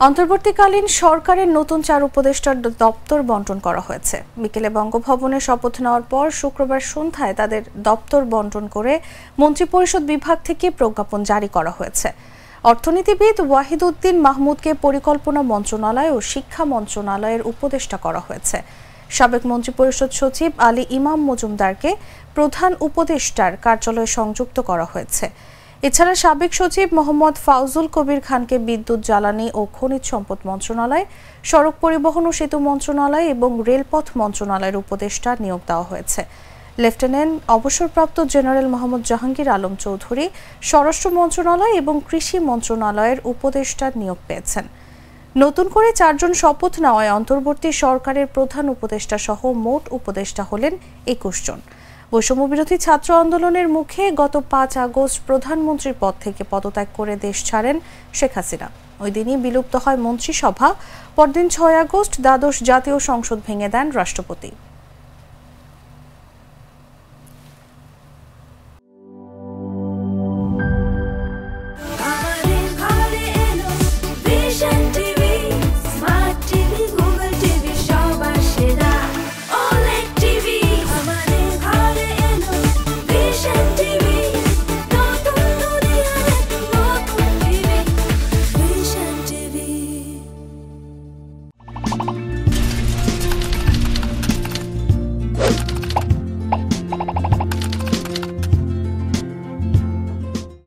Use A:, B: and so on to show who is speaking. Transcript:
A: অন্তর্বর্তীকালীন সরকারের নতুন চার উপদেষ্টার দপ্তর বন্টন করা হয়েছে। বিকেলে বঙ্গভবনে শপথ নেওয়ার পর শুক্রবার সন্ধ্যায় তাদের দপ্তর বন্টন করে মন্ত্রিপরিষদ বিভাগ থেকে প্রজ্ঞাপন জারি করা হয়েছে। অর্থনীতিবিদ ওয়াহিদ উদ্দিন মাহমুদকে পরিকল্পনা মন্ত্রণালয় ও শিক্ষা মন্ত্রণালয়ের উপদেষ্টা করা হয়েছে। সাবেক মন্ত্রিপরিষদ সচিব আলী ইমাম মজুমদারকে প্রধান উপদেষ্টার কার্যালয়ে সংযুক্ত করা হয়েছে। এছাড়া সাবেক সচিব মোহাম্মদ ফাউজুল কবির খানকে বিদ্যুৎ, জ্বালানি ও খনিজ সম্পদ মন্ত্রণালয়, সড়ক পরিবহন ও সেতু মন্ত্রণালয় এবং রেলপথ মন্ত্রণালয়ের উপদেষ্টা নিয়োগ দেওয়া হয়েছে। লেফটেন্যান্ট অবসরপ্রাপ্ত জেনারেল মোহাম্মদ জাহাঙ্গীর আলম চৌধুরী স্বরাষ্ট্র মন্ত্রণালয় এবং কৃষি মন্ত্রণালয়ের উপদেষ্টা নিয়োগ পেয়েছেন। নতুন করে চারজন শপথ নেওয়ায় অন্তর্বর্তী সরকারের প্রধান উপদেষ্টা সহ মোট উপদেষ্টা হলেন একুশ জন। বৈষম্যবিরোধী ছাত্র আন্দোলনের মুখে গত পাঁচ আগস্ট প্রধানমন্ত্রীর পদ থেকে পদত্যাগ করে দেশ ছাড়েন শেখ হাসিনা। ওই দিনই বিলুপ্ত হয় মন্ত্রিসভা। পরদিন ছয় আগস্ট দ্বাদশ জাতীয় সংসদ ভেঙে দেন রাষ্ট্রপতি।